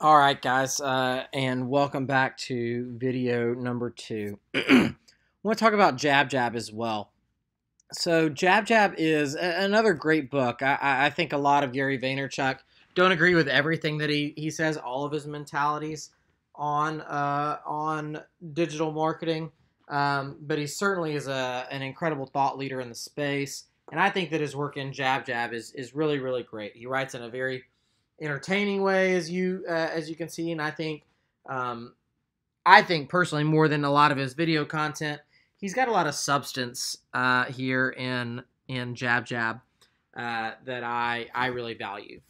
All right, guys, uh, and welcome back to video number two. I want to talk about Jab Jab as well. So, Jab Jab is a- another great book. I, I think a lot of Gary Vaynerchuk don't agree with everything that he, he says, all of his mentalities on uh, on digital marketing, um, but he certainly is a, an incredible thought leader in the space. And I think that his work in Jab Jab is, is really, really great. He writes in a very entertaining way as you uh, as you can see and i think um, i think personally more than a lot of his video content he's got a lot of substance uh, here in in jab jab uh, that i i really value.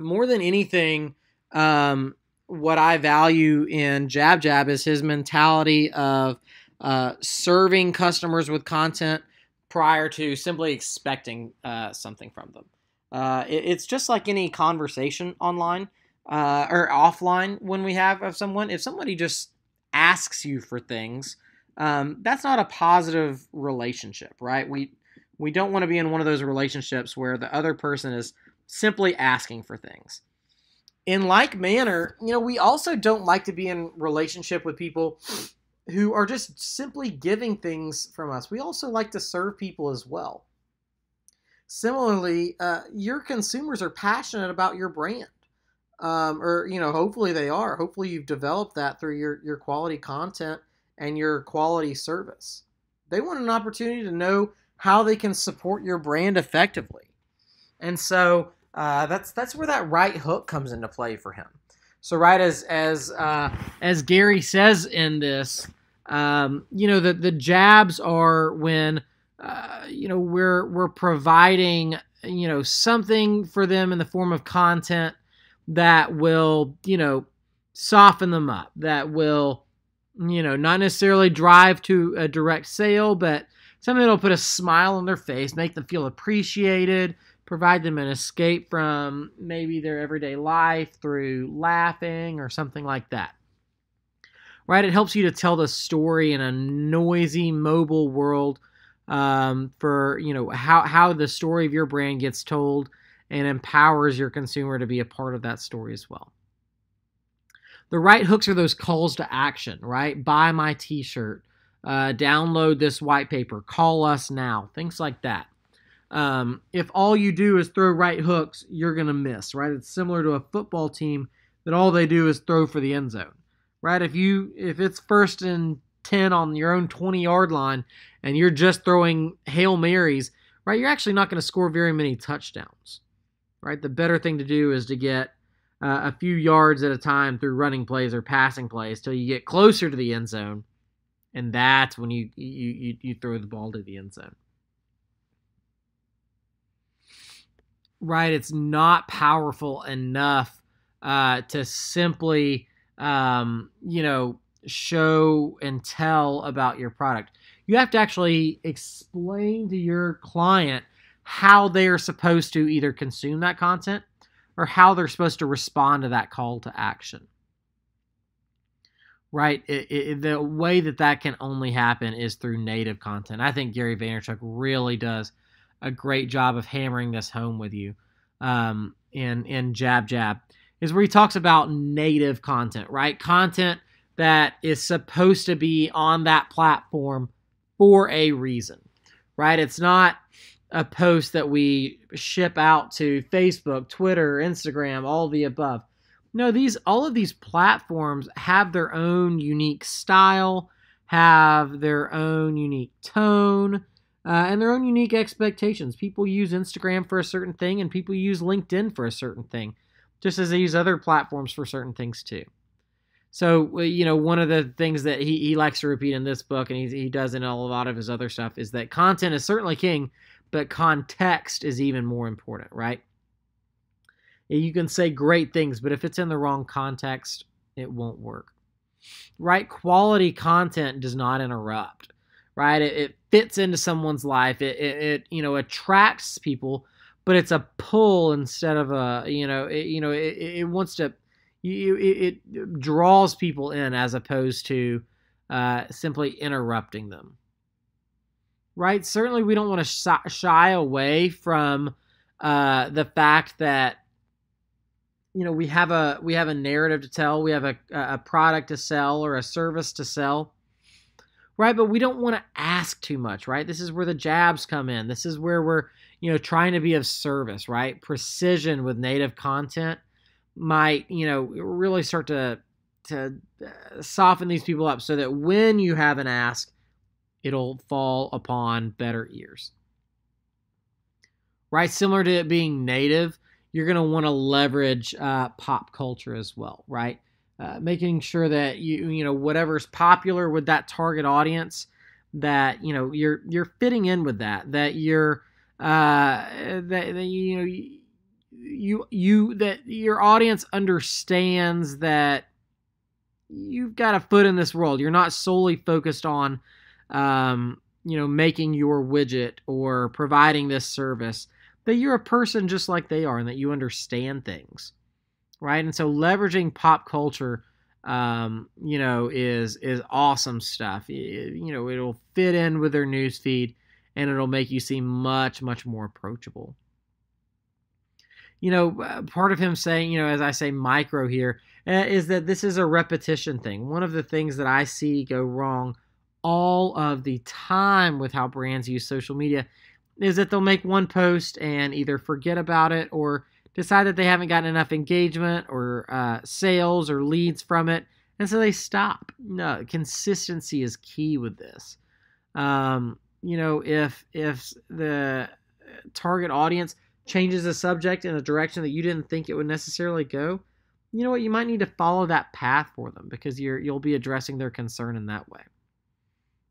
More than anything um, what i value in jab jab is his mentality of uh, serving customers with content prior to simply expecting uh, something from them uh, it, it's just like any conversation online uh, or offline when we have of someone. If somebody just asks you for things, um, that's not a positive relationship, right? We we don't want to be in one of those relationships where the other person is simply asking for things. In like manner, you know, we also don't like to be in relationship with people who are just simply giving things from us. We also like to serve people as well. Similarly, uh, your consumers are passionate about your brand. Um, or you know, hopefully they are. Hopefully you've developed that through your your quality content and your quality service. They want an opportunity to know how they can support your brand effectively, and so uh, that's that's where that right hook comes into play for him. So right as as uh, as Gary says in this, um, you know, the the jabs are when uh, you know we're we're providing you know something for them in the form of content that will you know soften them up that will you know not necessarily drive to a direct sale but something that'll put a smile on their face make them feel appreciated provide them an escape from maybe their everyday life through laughing or something like that. Right? It helps you to tell the story in a noisy mobile world um, for you know how how the story of your brand gets told and empowers your consumer to be a part of that story as well. The right hooks are those calls to action, right? Buy my T-shirt, uh, download this white paper, call us now, things like that. Um, if all you do is throw right hooks, you're gonna miss, right? It's similar to a football team that all they do is throw for the end zone, right? If you if it's first and 10 on your own 20 yard line and you're just throwing Hail Marys, right, you're actually not going to score very many touchdowns, right? The better thing to do is to get uh, a few yards at a time through running plays or passing plays till you get closer to the end zone. And that's when you, you, you, you throw the ball to the end zone. Right? It's not powerful enough uh, to simply, um, you know, show and tell about your product. You have to actually explain to your client how they are supposed to either consume that content or how they're supposed to respond to that call to action. Right? It, it, the way that that can only happen is through native content. I think Gary Vaynerchuk really does a great job of hammering this home with you um, in, in Jab Jab, is where he talks about native content, right? Content that is supposed to be on that platform for a reason, right? It's not a post that we ship out to Facebook, Twitter, Instagram, all the above. No, these all of these platforms have their own unique style, have their own unique tone, uh, and their own unique expectations. People use Instagram for a certain thing, and people use LinkedIn for a certain thing, just as they use other platforms for certain things too. So you know, one of the things that he, he likes to repeat in this book, and he, he does in a lot of his other stuff, is that content is certainly king, but context is even more important, right? You can say great things, but if it's in the wrong context, it won't work. Right? Quality content does not interrupt. Right? It, it fits into someone's life. It, it, it, you know attracts people, but it's a pull instead of a you know it, you know it, it wants to you, it, it draws people in as opposed to uh, simply interrupting them. Right? Certainly, we don't want to shy away from uh, the fact that you know we have a we have a narrative to tell we have a, a product to sell or a service to sell. Right? But we don't want to ask too much right? This is where the jabs come in. This is where we're you know trying to be of service right? Precision with native content might you know really start to to uh, soften these people up so that when you have an ask it'll fall upon better ears right similar to it being native you're going to want to leverage uh, pop culture as well, right? Uh, making sure that you you know whatever's popular with that target audience that you know you're you're fitting in with that that you're uh, that, that you know you you that your audience understands that you've got a foot in this world. You're not solely focused on um, you know making your widget or providing this service that you're a person just like they are and that you understand things right? And so leveraging pop culture um, you know is is awesome stuff. You know it'll fit in with their news feed and it'll make you seem much much more approachable you know uh, part of him saying you know as i say micro here uh, is that this is a repetition thing one of the things that i see go wrong all of the time with how brands use social media is that they'll make one post and either forget about it or decide that they haven't gotten enough engagement or uh, sales or leads from it, and so they stop. No, consistency is key with this. Um, you know, if if the target audience changes the subject in a direction that you didn't think it would necessarily go, you know what? You might need to follow that path for them because you're you'll be addressing their concern in that way.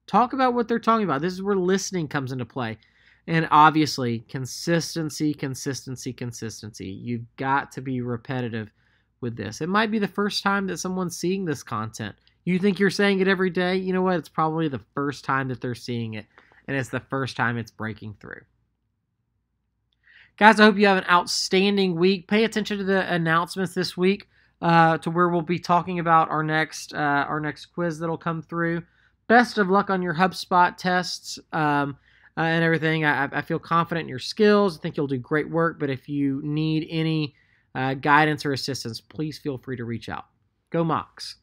Talk about what they're talking about. This is where listening comes into play. And obviously, consistency, consistency, consistency. You've got to be repetitive with this. It might be the first time that someone's seeing this content. You think you're saying it every day? You know what? It's probably the first time that they're seeing it, and it's the first time it's breaking through. Guys, I hope you have an outstanding week. Pay attention to the announcements this week uh, to where we'll be talking about our next uh, our next quiz that'll come through. Best of luck on your HubSpot tests. Um, uh, and everything. I, I, feel confident in your skills. I think you'll do great work. But if you need any uh, guidance or assistance, please feel free to reach out. Go Mocs.